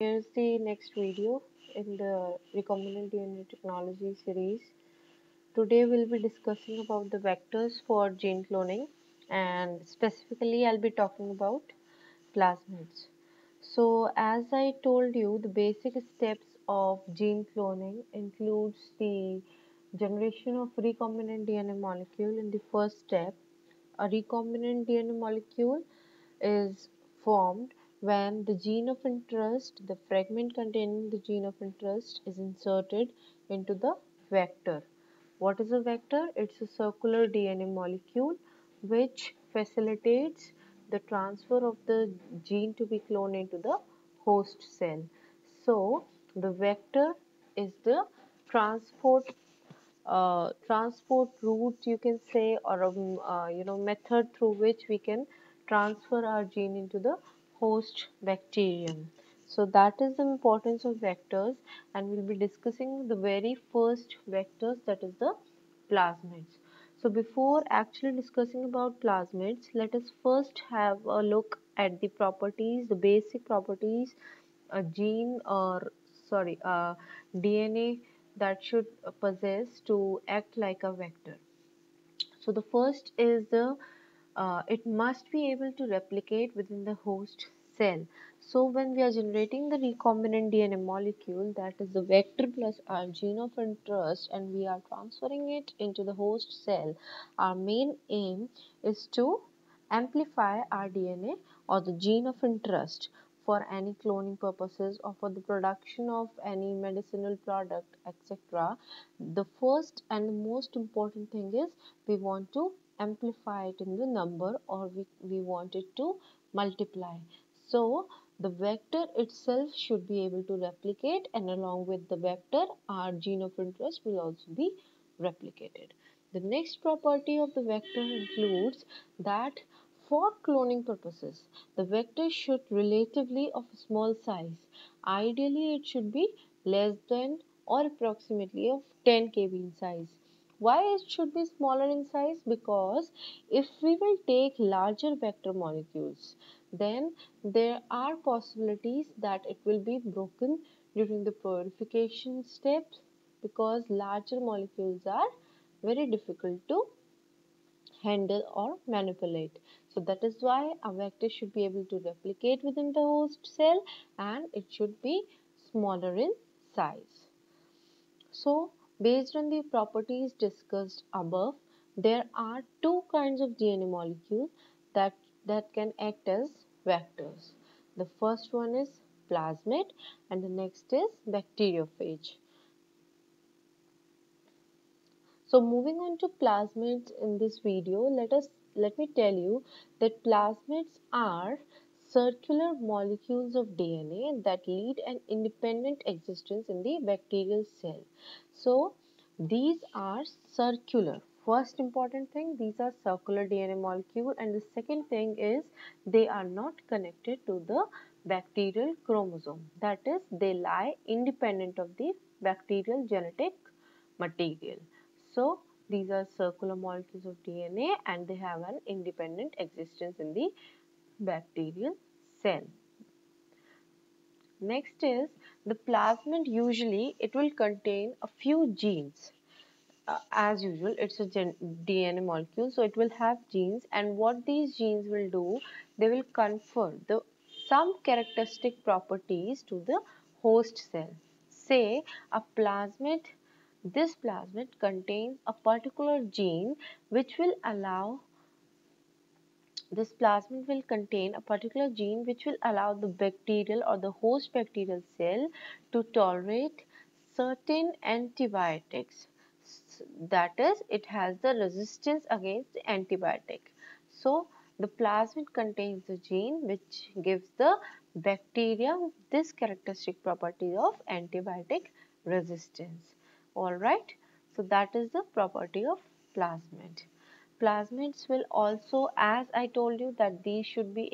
Here's the next video in the recombinant DNA technology series. Today we'll be discussing about the vectors for gene cloning and specifically I'll be talking about plasmids. So as I told you the basic steps of gene cloning includes the generation of recombinant DNA molecule in the first step. A recombinant DNA molecule is formed when the gene of interest, the fragment containing the gene of interest is inserted into the vector. What is a vector? It's a circular DNA molecule which facilitates the transfer of the gene to be cloned into the host cell. So, the vector is the transport uh, transport route you can say or um, uh, you know method through which we can transfer our gene into the host bacterium. So that is the importance of vectors and we'll be discussing the very first vectors that is the plasmids. So before actually discussing about plasmids, let us first have a look at the properties, the basic properties a gene or sorry, a DNA that should possess to act like a vector. So the first is the uh, it must be able to replicate within the host cell. So when we are generating the recombinant DNA molecule that is the vector plus our gene of interest and we are transferring it into the host cell, our main aim is to amplify our DNA or the gene of interest for any cloning purposes or for the production of any medicinal product etc. The first and the most important thing is we want to amplify it in the number or we, we want it to multiply. So the vector itself should be able to replicate and along with the vector our gene of interest will also be replicated. The next property of the vector includes that for cloning purposes the vector should relatively of small size. Ideally it should be less than or approximately of 10 kb in size why it should be smaller in size? Because if we will take larger vector molecules, then there are possibilities that it will be broken during the purification steps because larger molecules are very difficult to handle or manipulate. So that is why a vector should be able to replicate within the host cell and it should be smaller in size. So Based on the properties discussed above, there are two kinds of DNA molecules that, that can act as vectors. The first one is plasmid and the next is bacteriophage. So moving on to plasmids in this video, let us let me tell you that plasmids are circular molecules of DNA that lead an independent existence in the bacterial cell. So these are circular. First important thing, these are circular DNA molecule and the second thing is they are not connected to the bacterial chromosome. That is, they lie independent of the bacterial genetic material. So, these are circular molecules of DNA and they have an independent existence in the bacterial cell. Next is the plasmid usually it will contain a few genes. Uh, as usual it's a DNA molecule so it will have genes and what these genes will do they will confer the some characteristic properties to the host cell. Say a plasmid this plasmid contains a particular gene which will allow this plasmid will contain a particular gene which will allow the bacterial or the host bacterial cell to tolerate certain antibiotics. That is, it has the resistance against the antibiotic. So, the plasmid contains the gene which gives the bacteria this characteristic property of antibiotic resistance. Alright, so that is the property of plasmid plasmids will also as I told you that these should be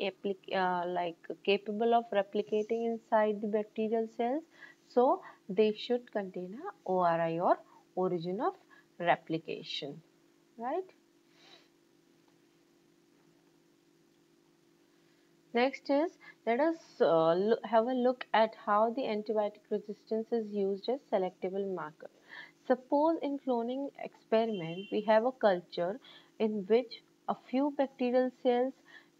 uh, like capable of replicating inside the bacterial cells so they should contain a ORI or origin of replication right Next is let us uh, have a look at how the antibiotic resistance is used as selectable marker. Suppose in cloning experiment we have a culture in which a few bacterial cells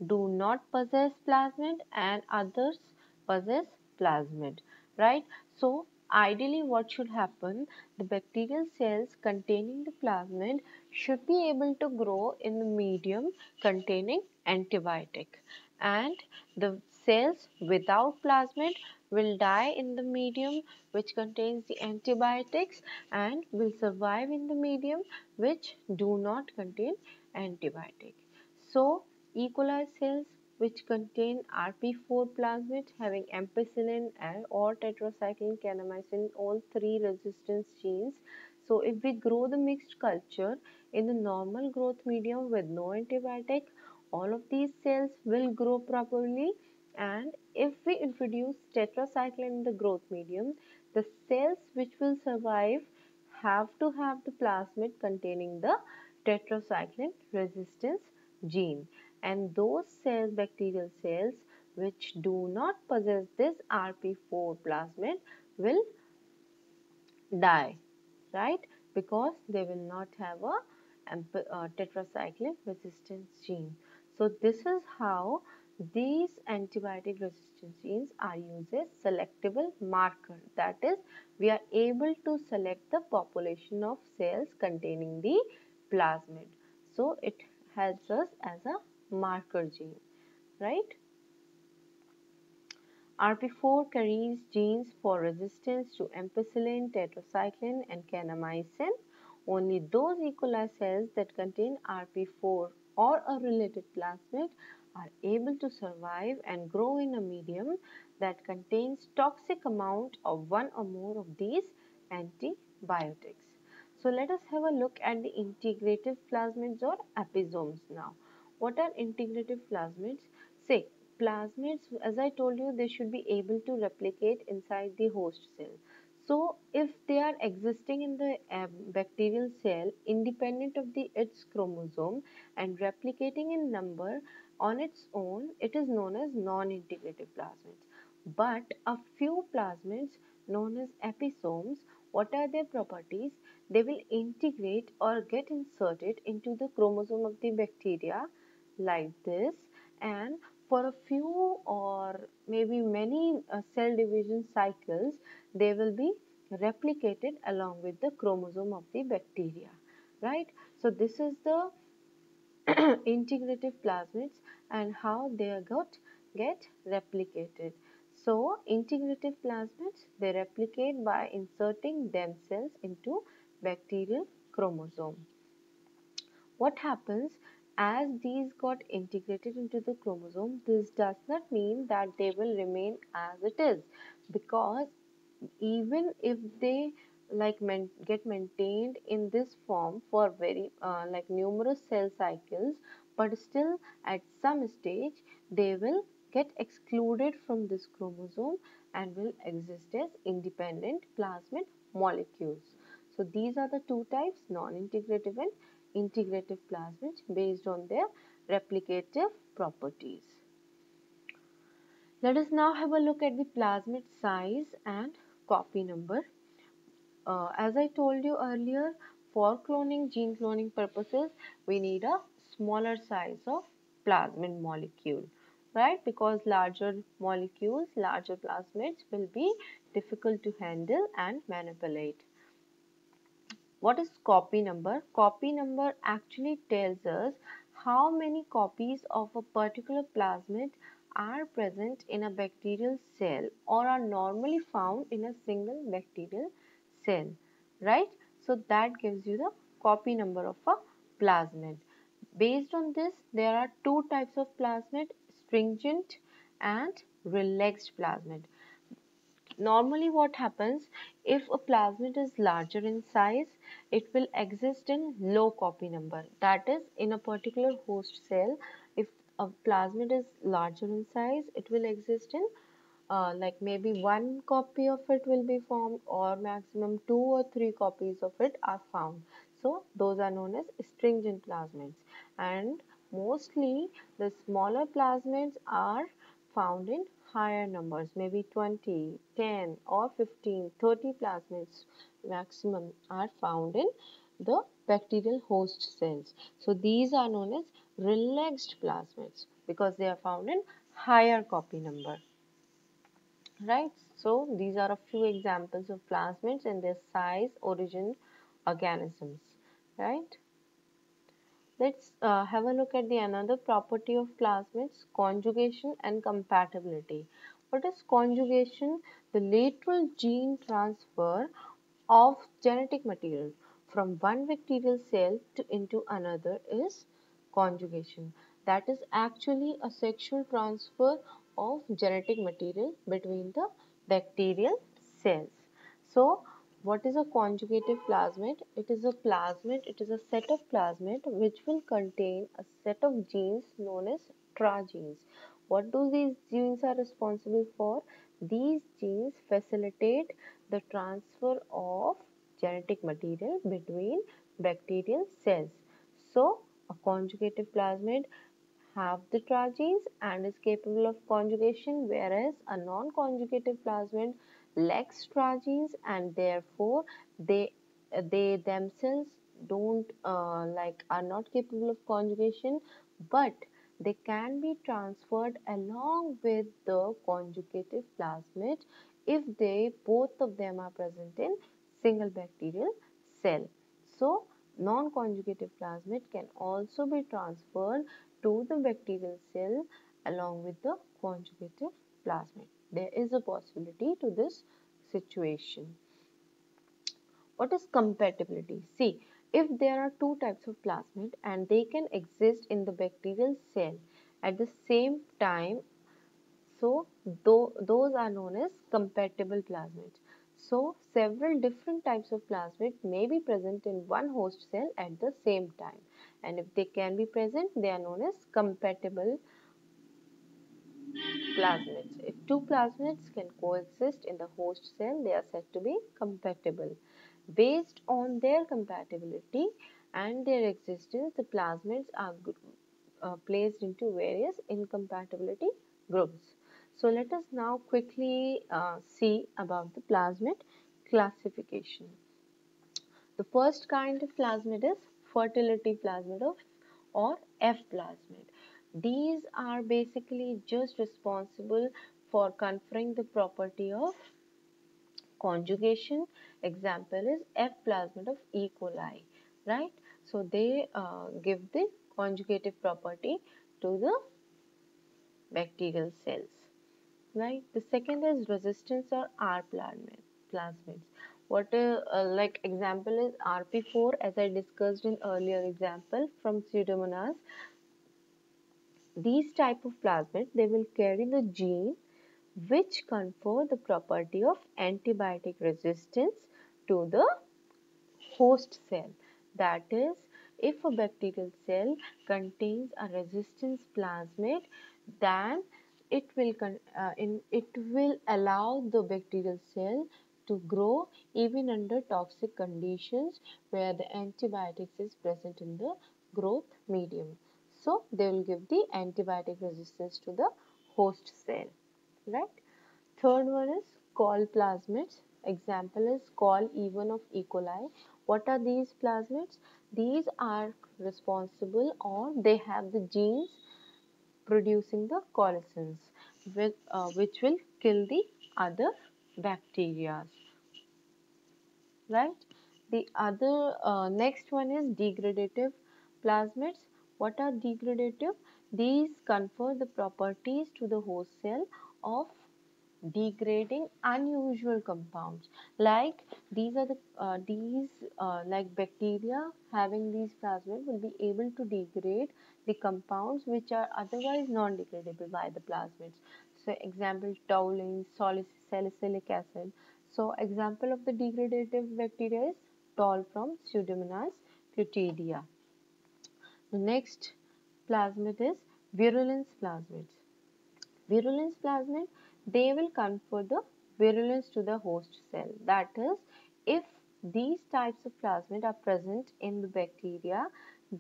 do not possess plasmid and others possess plasmid, right? So ideally what should happen? The bacterial cells containing the plasmid should be able to grow in the medium containing antibiotic and the cells without plasmid will die in the medium which contains the antibiotics and will survive in the medium which do not contain antibiotic. So, E. coli cells which contain RP4 plasmid having ampicillin and or tetracycline kanamycin all three resistance genes. So, if we grow the mixed culture in the normal growth medium with no antibiotic all of these cells will grow properly and if we introduce tetracycline in the growth medium, the cells which will survive have to have the plasmid containing the tetracycline resistance gene and those cells, bacterial cells which do not possess this RP4 plasmid will die, right? Because they will not have a, a tetracycline resistance gene. So this is how these antibiotic resistance genes are used as selectable marker. That is, we are able to select the population of cells containing the plasmid. So it helps us as a marker gene, right? RP4 carries genes for resistance to ampicillin, tetracycline and kanamycin. Only those E. coli cells that contain RP4 or a related plasmid are able to survive and grow in a medium that contains toxic amount of one or more of these antibiotics. So let us have a look at the integrative plasmids or episomes now. What are integrative plasmids? Say, plasmids, as I told you, they should be able to replicate inside the host cell. So, if they are existing in the um, bacterial cell independent of the its chromosome and replicating in number on its own, it is known as non-integrative plasmids. But a few plasmids known as episomes, what are their properties? They will integrate or get inserted into the chromosome of the bacteria like this and for a few or maybe many uh, cell division cycles they will be replicated along with the chromosome of the bacteria right? So this is the integrative plasmids and how they got get replicated. So integrative plasmids they replicate by inserting themselves into bacterial chromosome. What happens? As these got integrated into the chromosome this does not mean that they will remain as it is because even if they like get maintained in this form for very uh, like numerous cell cycles but still at some stage they will get excluded from this chromosome and will exist as independent plasmid molecules. So these are the two types non-integrative and integrative plasmids based on their replicative properties. Let us now have a look at the plasmid size and copy number. Uh, as I told you earlier, for cloning, gene cloning purposes, we need a smaller size of plasmid molecule, right? Because larger molecules, larger plasmids will be difficult to handle and manipulate. What is copy number? Copy number actually tells us how many copies of a particular plasmid are present in a bacterial cell or are normally found in a single bacterial cell, right? So that gives you the copy number of a plasmid. Based on this, there are two types of plasmid, stringent and relaxed plasmid. Normally what happens, if a plasmid is larger in size, it will exist in low copy number. That is, in a particular host cell, a plasmid is larger in size, it will exist in uh, like maybe one copy of it will be formed or maximum two or three copies of it are found. So those are known as stringent plasmids and mostly the smaller plasmids are found in higher numbers, maybe 20, 10 or 15, 30 plasmids maximum are found in the bacterial host cells. So these are known as relaxed plasmids because they are found in higher copy number. Right? So these are a few examples of plasmids and their size, origin, organisms. Right? Let's uh, have a look at the another property of plasmids, conjugation and compatibility. What is conjugation? The lateral gene transfer of genetic material from one bacterial cell to into another is conjugation. That is actually a sexual transfer of genetic material between the bacterial cells. So, what is a conjugative plasmid? It is a plasmid, it is a set of plasmid which will contain a set of genes known as tra genes. What do these genes are responsible for? These genes facilitate the transfer of genetic material between bacterial cells. So, a conjugative plasmid have the tra genes and is capable of conjugation whereas a non-conjugative plasmid lacks tra genes and therefore they they themselves don't uh, like are not capable of conjugation but they can be transferred along with the conjugative plasmid if they both of them are present in single bacterial cell. So non-conjugative plasmid can also be transferred to the bacterial cell along with the conjugative plasmid there is a possibility to this situation. What is compatibility? See, if there are two types of plasmid and they can exist in the bacterial cell at the same time, so those are known as compatible plasmids. So, several different types of plasmid may be present in one host cell at the same time and if they can be present, they are known as compatible plasmids. If two plasmids can coexist in the host cell, they are said to be compatible. Based on their compatibility and their existence, the plasmids are uh, placed into various incompatibility groups. So let us now quickly uh, see about the plasmid classification. The first kind of plasmid is fertility plasmid or F plasmid. These are basically just responsible for conferring the property of conjugation. Example is F plasmid of E. coli, right? So they uh, give the conjugative property to the bacterial cells, right? The second is resistance or R plasmids. What uh, uh, like example is RP4 as I discussed in earlier example from Pseudomonas these type of plasmids, they will carry the gene which confer the property of antibiotic resistance to the host cell. That is, if a bacterial cell contains a resistance plasmid, then it will uh, in, it will allow the bacterial cell to grow even under toxic conditions where the antibiotics is present in the growth medium. So, they will give the antibiotic resistance to the host cell, right? Third one is col plasmids. Example is col E1 of E. coli. What are these plasmids? These are responsible or they have the genes producing the colicins with, uh, which will kill the other bacteria. Right? The other uh, next one is degradative plasmids. What are degradative? These confer the properties to the host cell of degrading unusual compounds. Like these are the uh, these uh, like bacteria having these plasmids will be able to degrade the compounds which are otherwise non-degradable by the plasmids. So example toluene salicylic acid. So example of the degradative bacteria is tol from pseudomonas putida the next plasmid is virulence plasmids. Virulence plasmid, they will confer the virulence to the host cell. That is, if these types of plasmid are present in the bacteria,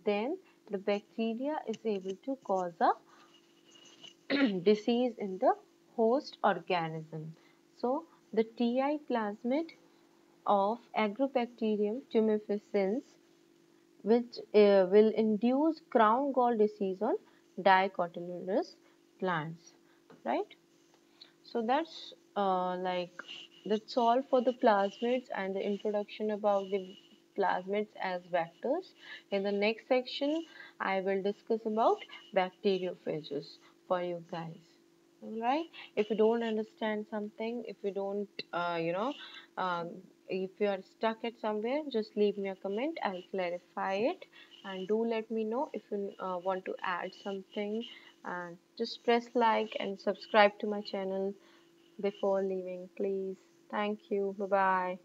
then the bacteria is able to cause a disease in the host organism. So the TI plasmid of Agrobacterium tumefaciens which uh, will induce crown gall disease on dicotyledonous plants right so that's uh, like that's all for the plasmids and the introduction about the plasmids as vectors. In the next section i will discuss about bacteriophages for you guys. Alright? If you don't understand something if you don't uh, you know um, if you are stuck at somewhere just leave me a comment. I'll clarify it. And do let me know if you uh, want to add something and just press like and subscribe to my channel before leaving please. Thank you. Bye bye